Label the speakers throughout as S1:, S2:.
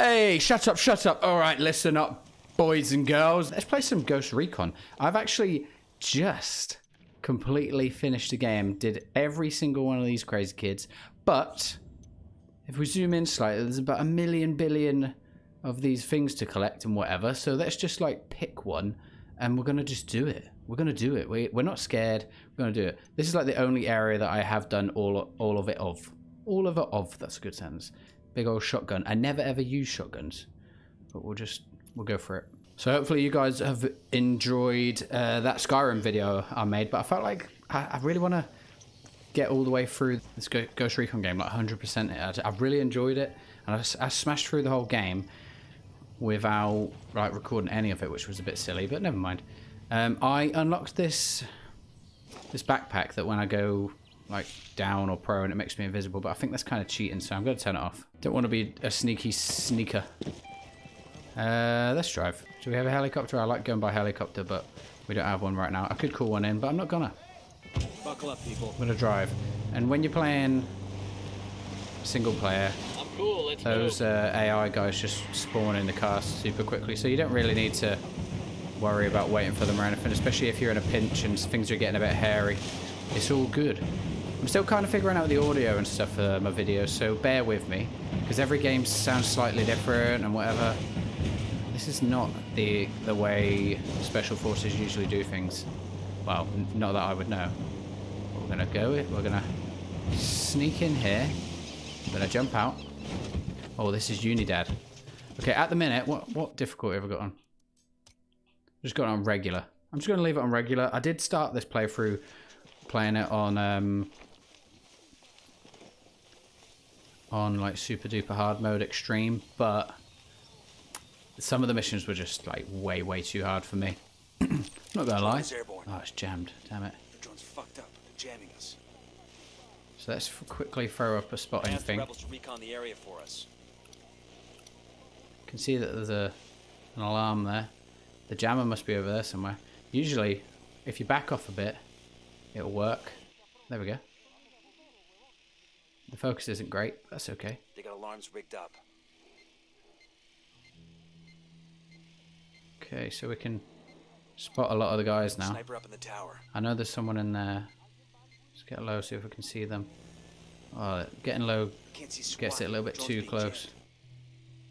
S1: Hey, shut up, shut up. All right, listen up, boys and girls. Let's play some Ghost Recon. I've actually just completely finished the game, did every single one of these crazy kids, but if we zoom in slightly, there's about a million billion of these things to collect and whatever. So let's just like pick one and we're going to just do it. We're going to do it. We, we're not scared. We're going to do it. This is like the only area that I have done all, all of it of. All of it of. That's a good sentence. Big old shotgun. I never ever use shotguns, but we'll just, we'll go for it. So hopefully you guys have enjoyed uh, that Skyrim video I made, but I felt like I, I really want to get all the way through this Ghost Recon game, like 100% it. I, I really enjoyed it, and I, I, smashed through the whole game without like recording any of it, which was a bit silly, but never mind. Um, I unlocked this this backpack that when I go like down or pro and it makes me invisible, but I think that's kind of cheating, so I'm going to turn it off. Don't want to be a sneaky sneaker. Uh, let's drive. Do we have a helicopter? I like going by helicopter, but we don't have one right now. I could call one in, but I'm not gonna.
S2: Buckle up, people.
S1: I'm gonna drive. And when you're playing single player,
S2: cool.
S1: those uh, AI guys just spawn in the cars super quickly, so you don't really need to worry about waiting for them or anything, especially if you're in a pinch and things are getting a bit hairy. It's all good. I'm still kind of figuring out the audio and stuff for my videos, so bear with me, because every game sounds slightly different and whatever. This is not the the way Special Forces usually do things. Well, not that I would know. We're going to go, we're going to sneak in here. I'm going to jump out. Oh, this is Unidad. Okay, at the minute, what, what difficulty have I got on? Just got on regular. I'm just going to leave it on regular. I did start this playthrough playing it on um, on like super duper hard mode extreme, but some of the missions were just like way, way too hard for me. Not gonna lie. Oh, it's jammed. Damn it.
S2: Drone's fucked up. They're jamming us.
S1: So let's quickly throw up a spotting thing.
S2: the rebels to recon the area for us.
S1: can see that there's a an alarm there. The jammer must be over there somewhere. Usually, if you back off a bit, it'll work. There we go. The focus isn't great. That's okay.
S2: They got alarms rigged up.
S1: Okay, so we can spot a lot of the guys now.
S2: Sniper up in the tower.
S1: I know there's someone in there. Let's get low, see if we can see them. Oh, getting low gets it a little bit too close.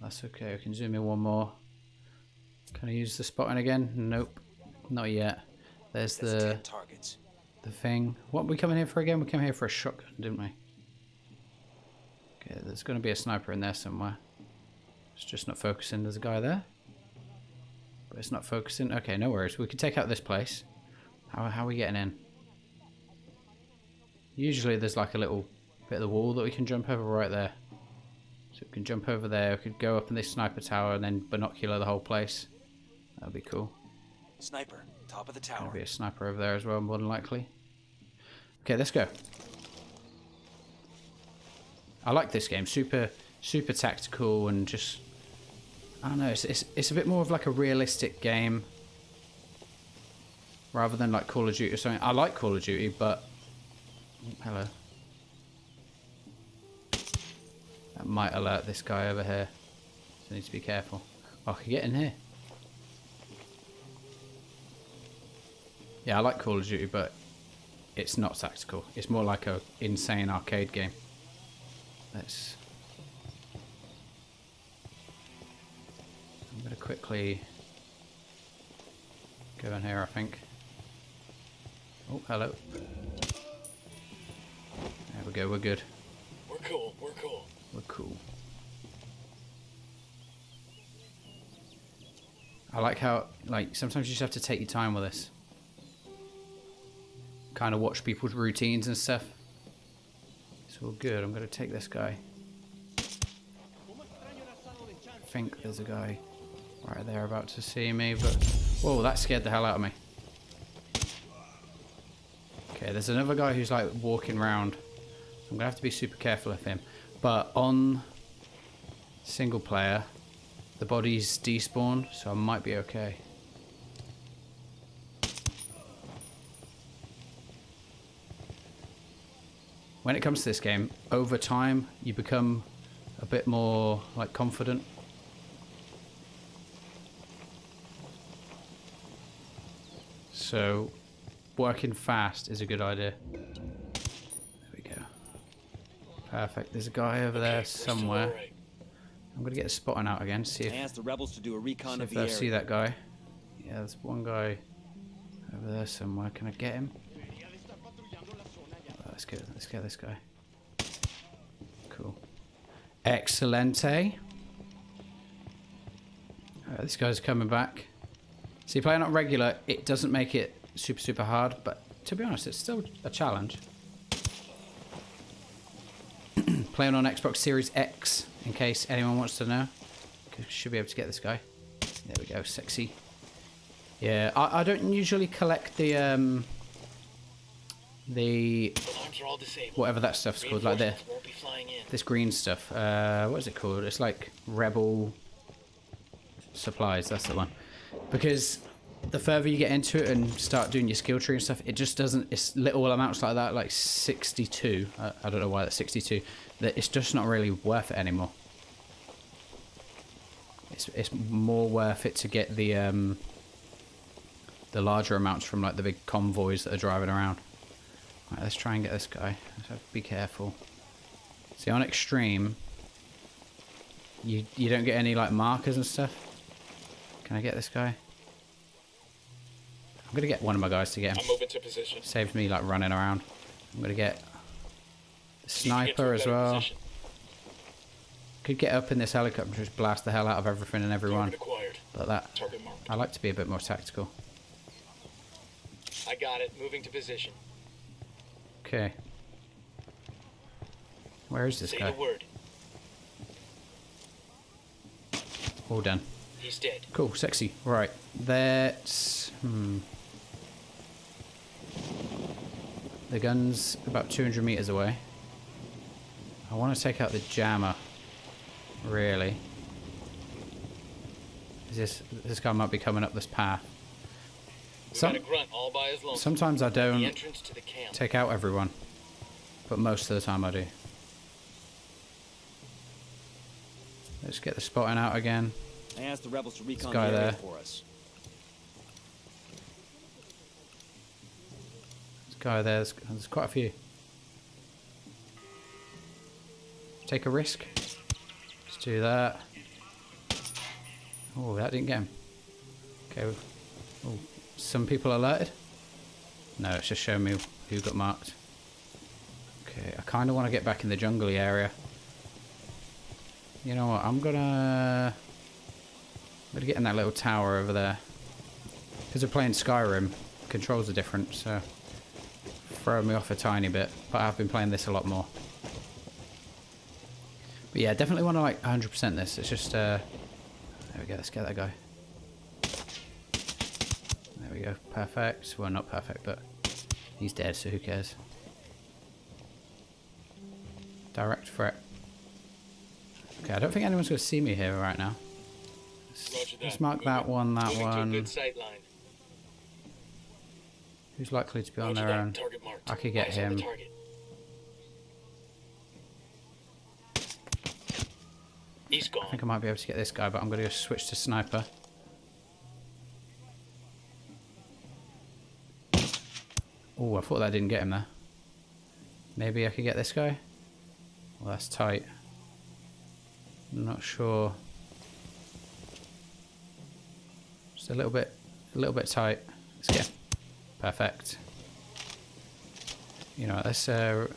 S1: That's okay, we can zoom in one more. Can I use the spotting again? Nope, not yet. There's the
S2: targets.
S1: the thing. What we coming here for again? We came here for a shotgun, didn't we? There's going to be a sniper in there somewhere. It's just not focusing. There's a guy there. But it's not focusing. Okay, no worries. We can take out this place. How, how are we getting in? Usually there's like a little bit of the wall that we can jump over right there. So we can jump over there. We could go up in this sniper tower and then binocular the whole place. That'd be cool.
S2: Sniper, top of the tower.
S1: There'll be a sniper over there as well, more than likely. Okay, let's go. I like this game. Super, super tactical and just... I don't know, it's, it's, it's a bit more of like a realistic game. Rather than like Call of Duty or something. I like Call of Duty, but... Hello. That might alert this guy over here. So I need to be careful. Oh, I can get in here. Yeah, I like Call of Duty, but it's not tactical. It's more like a insane arcade game. Let's. I'm gonna quickly go in here. I think. Oh, hello. There we go. We're good.
S2: We're cool. We're cool.
S1: We're cool. I like how, like, sometimes you just have to take your time with this. Kind of watch people's routines and stuff. It's all good. I'm going to take this guy. I think there's a guy right there about to see me, but... Whoa, that scared the hell out of me. Okay, there's another guy who's, like, walking around. I'm going to have to be super careful of him. But on single player, the bodies despawn, so I might be okay. when it comes to this game, over time you become a bit more like confident. So working fast is a good idea. There we go. Perfect. There's a guy over there somewhere. I'm gonna get the spotting out again. See if
S3: I the rebels to do a recon
S1: see if of
S3: the
S1: see that guy. Yeah, there's one guy over there somewhere. Can I get him? Let's get let's get this guy. Cool. Excelente. Alright, this guy's coming back. See, playing on regular, it doesn't make it super super hard, but to be honest, it's still a challenge. playing on Xbox Series X, in case anyone wants to know. Should be able to get this guy. There we go, sexy. Yeah, I, I don't usually collect the um the
S2: Alarms are all disabled.
S1: whatever that stuff's called, like the
S2: won't be flying in.
S1: this green stuff. Uh, what is it called? It's like rebel supplies. That's the one. Because the further you get into it and start doing your skill tree and stuff, it just doesn't. It's little amounts like that, like 62. I, I don't know why that's 62. That it's just not really worth it anymore. It's it's more worth it to get the um the larger amounts from like the big convoys that are driving around. Right, let's try and get this guy. Let's have to be careful. See, on extreme, you you don't get any like markers and stuff. Can I get this guy? I'm gonna get one of my guys to get him.
S2: I'm moving to position.
S1: Saves me like running around. I'm gonna get the
S2: to get
S1: sniper as well.
S2: position.
S1: Could get up in this helicopter and just blast the hell out of everything and everyone. But that. I like to be a bit more tactical.
S2: I got it. Moving to position.
S1: Okay. Where is this
S2: Say
S1: guy?
S2: the word.
S1: All done.
S2: He's dead.
S1: Cool, sexy. Right, that's hmm. The gun's about 200 meters away. I want to take out the jammer. Really. Is This this guy might be coming up this path.
S2: We
S1: Some-
S2: grunt all by his.
S1: Sometimes I don't
S2: entrance to the camp.
S1: take out everyone, but most of the time I do. Let's get the spotting out again.
S3: I asked the rebels to recon the
S1: guy
S3: area
S1: there.
S3: for us.
S1: This guy there, there's, there's quite a few. Take a risk. Let's do that. Oh, that didn't get him. Okay. Oh, some people alerted? No, it's just showing me who got marked. Okay, I kind of want to get back in the jungly area. You know what? I'm gonna. I'm gonna get in that little tower over there. Because we're playing Skyrim, controls are different, so throw me off a tiny bit. But I've been playing this a lot more. But yeah, definitely want to like 100% this. It's just uh, there we go. Let's get that guy. We go. Perfect. Well, not perfect, but he's dead, so who cares? Direct threat. Okay, I don't think anyone's going to see me here right now. Let's, mark that one, that
S2: Moving
S1: one.
S2: good sight line.
S1: Who's likely to be on their
S2: that.
S1: own? I could get
S2: Eyes
S1: him.
S2: He's
S1: I think I might be able to get this guy, but I'm going to go switch to sniper. Oh, I thought that didn't get him there. Maybe I could get this guy? Well, that's tight. I'm not sure. Just a little bit, a little bit tight. Let's get. Perfect. You know, let's uh,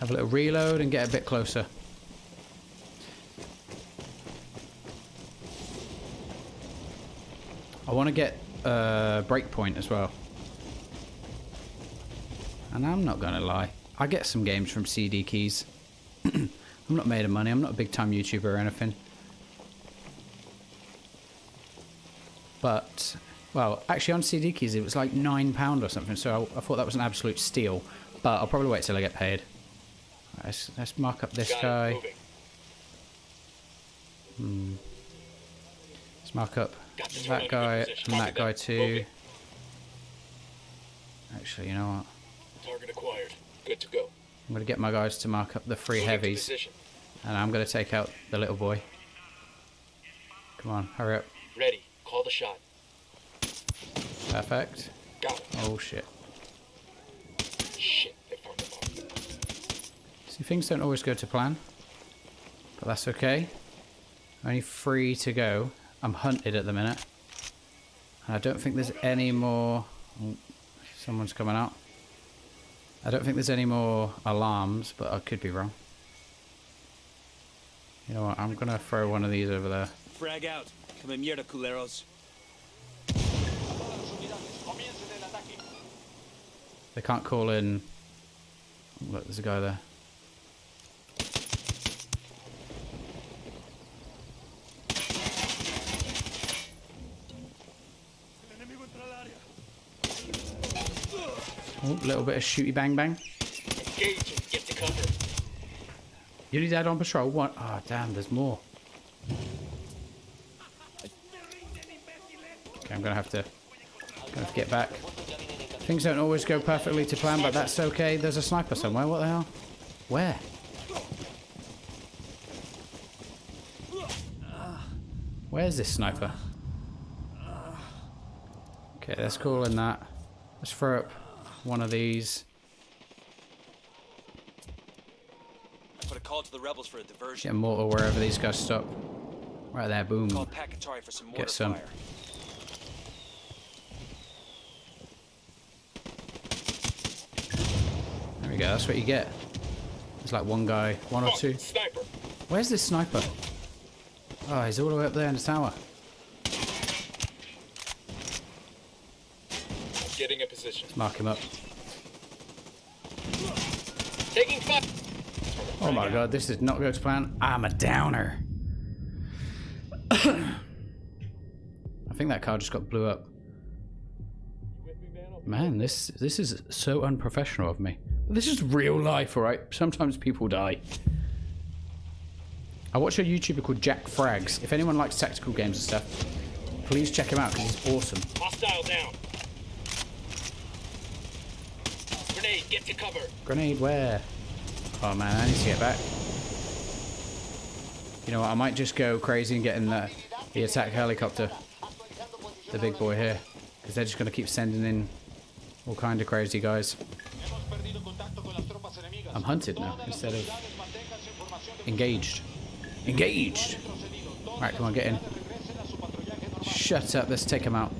S1: have a little reload and get a bit closer. I want to get a breakpoint as well. And I'm not going to lie. I get some games from CD keys. I'm not made of money. I'm not a big time YouTuber or anything. But, well, actually on CD keys it was like £9 or something. So I, I thought that was an absolute steal. But I'll probably wait till I get paid. Right, let's, let's mark up this guy.
S2: it. Moving. Hmm.
S1: Let's mark up
S2: Got this one
S1: that
S2: in a good
S1: guy and that guy too. Actually, you know what?
S2: Target acquired. Good to go.
S1: I'm going to get my guys to mark up the three heavies. And I'm going to take out the little boy. Come on, hurry up.
S2: Ready. Call the shot.
S1: Perfect.
S2: Got it.
S1: Oh shit.
S2: Shit, they found.
S1: See, things don't always go to plan. But that's okay. Only three to go. I'm hunted at the minute. And I don't think there's any more... Oh, someone's coming out. I don't think there's any more alarms, but I could be wrong. You know what? I'm going to throw one of these over there.
S3: Frag out. Come en mierda, culeros.
S1: They can't call in... Oh, look, there's a guy there. Oh, little bit of shooty bang bang.
S2: Get to cover.
S1: You need that on patrol. What? Oh, damn, there's more. Okay, I'm gonna have to, have to get back. Things don't always go perfectly to plan, but that's okay. There's a sniper somewhere. What the hell? Where? Where's this sniper? Okay, let's call in that. Let's throw up one of these.
S3: Put a call to the rebels for a diversion.
S1: Get a mortar wherever these guys stop. Right there, boom.
S3: Call Pac Katari for some
S1: Get some.
S3: fire.
S1: There we go, that's what you get. There's like one guy, one or
S2: oh,
S1: two.
S2: Sniper.
S1: Where's this sniper? Oh, he's all the way up there in the tower.
S2: Getting a position.
S1: Let's mark him up.
S2: Taking fire.
S1: Oh my god, this is not going to plan. I'm a downer. I think that car just got blew up. Man, this this is so unprofessional of me. This is real life, alright? Sometimes people die. I watch a YouTuber called JackFrags. If anyone likes tactical games and stuff, please check him out because he's awesome.
S2: Hostile down. Grenade, get to cover.
S1: Grenade where? Oh man, I need to get back. You know what, I might just go crazy and get in the, the attack helicopter. The big boy here. Because they're just going to keep sending in all kind of crazy guys. I'm hunted now instead of engaged. Engaged! Right, come on, get in. Shut up, let's take him out.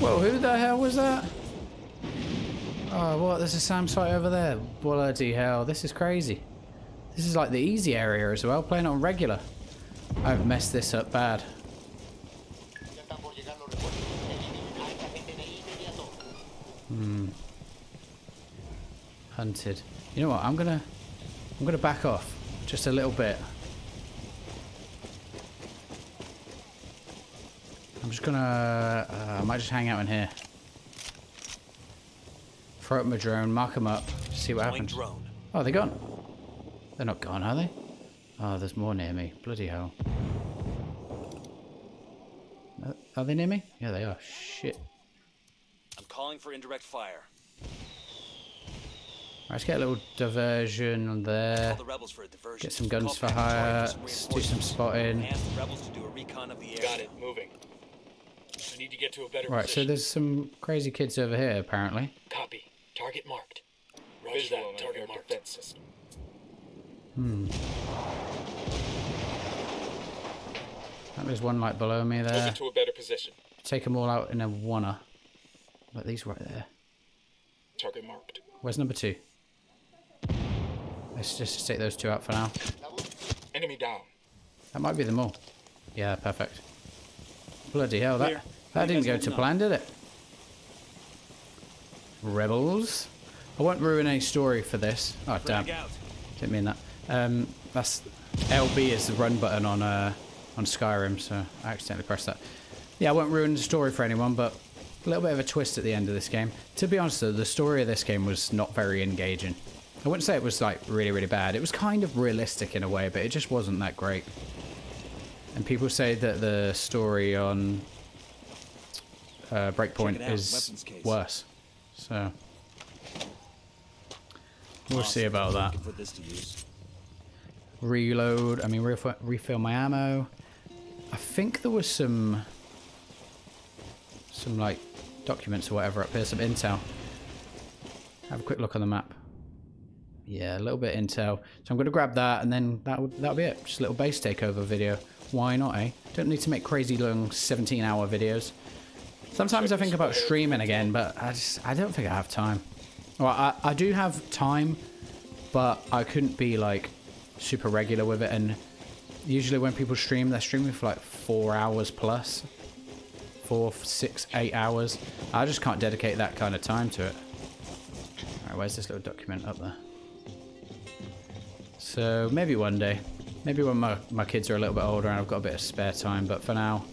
S1: Whoa, who the hell was that? Oh, what? There's a SAM site over there. Bloody hell, this is crazy. This is like the easy area as well, playing on regular. I've messed this up bad. Hmm. Hunted. You know what? I'm gonna, I'm gonna back off just a little bit. Just gonna, uh, I might just hang out in here. Throw up my drone, mark them up, see what happens.
S3: drone.
S1: Oh, they're gone. They're not gone, are they? Oh, there's more near me. Bloody hell. Uh, Are they near me? Yeah, they are. Shit.
S3: I'm calling for indirect fire.
S1: Right, let's get a little diversion on there.
S3: Call the rebels for a diversion.
S1: Get some guns
S3: Call
S1: for hire. Let's do some spotting.
S3: Ask the rebels to do a recon of the area.
S2: Got it. Moving. I need to get to a better
S1: Right, so there's some crazy kids over here, apparently.
S2: Copy. Target marked. Roger that. Target marked. Defense system. Hmm.
S1: There's one like below me there.
S2: Moving to a better position.
S1: Take them all out in a wanna. But these right there.
S2: Target marked.
S1: Where's number two? Let's just take those two out for now.
S2: Enemy down.
S1: That might be them all. Yeah, perfect. Bloody hell, that,
S3: Clear.
S1: that didn't go to plan, did it? Rebels. I won't ruin any story for this. Oh, damn. Didn't mean that. Um, that's LB is the run button on uh, on Skyrim, so I accidentally pressed that. Yeah, I won't ruin the story for anyone, but a little bit of a twist at the end of this game. To be honest, though, the story of this game was not very engaging. I wouldn't say it was like really, really bad. It was kind of realistic in a way, but it just wasn't that great. And people say that the story on uh, Breakpoint
S3: out,
S1: is worse. So we'll see about that.
S3: Can put this to use.
S1: reload. I mean, refill, refill my ammo. I think there was some, some like documents or whatever up here, some intel. Have a quick look on the map. Yeah, a little bit intel. So I'm going to grab that, and then that would that'll be it. Just a little base takeover video. Why not, eh? Don't need to make crazy long 17-hour videos. Sometimes I think about streaming again, but I just I don't think I have time. Well, I, I do have time, but I couldn't be like super regular with it. And usually when people stream, they're streaming for like four hours plus, four, six, eight hours. I just can't dedicate that kind of time to it. All right, where's this little document up there? So maybe one day, maybe when my, my kids are a little bit older and I've got a bit of spare time. But for now,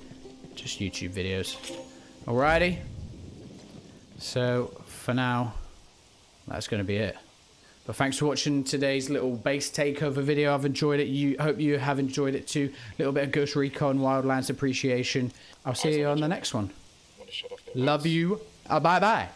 S1: just YouTube videos. Alrighty. So for now, that's going to be it. But thanks for watching today's little base takeover video. I've enjoyed it. You hope you have enjoyed it too. A little bit of Ghost Recon Wildlands appreciation. I'll see you on the next one.
S2: Want to shut off their
S1: Love you. Uh, bye bye.